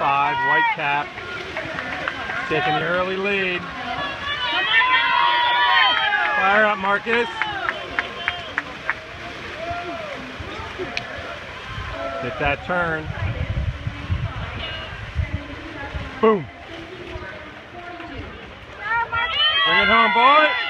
five, white cap taking the early lead. Fire up, Marcus. Get that turn. Boom. Bring it home, boy.